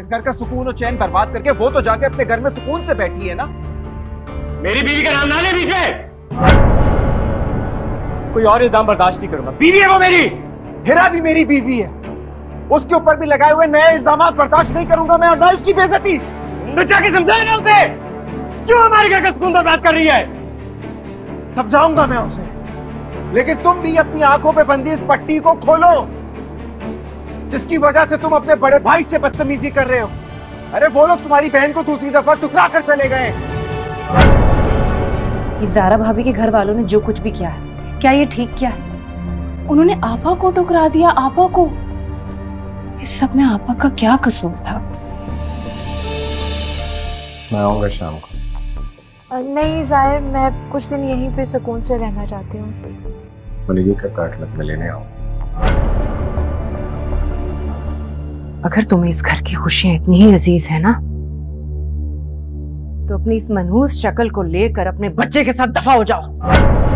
इस घर का सुकून और चैन बर्बाद करके वो तो जाके अपने घर में सुकून से बैठी है ना? मेरी बीवी का नाम ना ले बीच में। कोई और इल्ज़ाम बर्दाश्त नहीं करूँगा। बीवी है वो मेरी। हिरा भी मेरी बीवी है। उसके ऊपर भी लगाए हुए नए इल्ज़ाम बर्दाश्त नहीं करूँगा मैं और ना इसकी बेइज्जती। तो जाके समझाए ना उसे। क्यों हमारे घर का सुकून बर्बाद कर रही है? समझाऊँगा मैं उसे। लेकिन तुम भी अपनी आँखों पे बंदी इस पट्टी को खोलो। जिसकी वजह से तुम अपने बड़े भाई से बदतमीजी कर रहे हो। अरे वो लोग तुम्हारी बहन को दूसरी दफ़ा टुकरा कर चले गए ये जारा भाभी के घर वालों ने जो कुछ भी किया है क्या ये ठीक किया है? उन्होंने आपा को टुकरा दिया आपा को? इस सब में आपा का क्या कसूर था? मैं आऊँगा शाम को। नहीं ज़ाहिर मैं कुछ दिन यहीं पे सुकून से रहना चाहती हूँ। बोलेगी कब काट मैं लेने आऊँ अगर तुम्हें इस घर की खुशियाँ इतनी ही अज़ीज़ है ना तो अपनी इस मनहूस शक्ल को लेकर अपने बच्चे के साथ दफ़ा हो जाओ।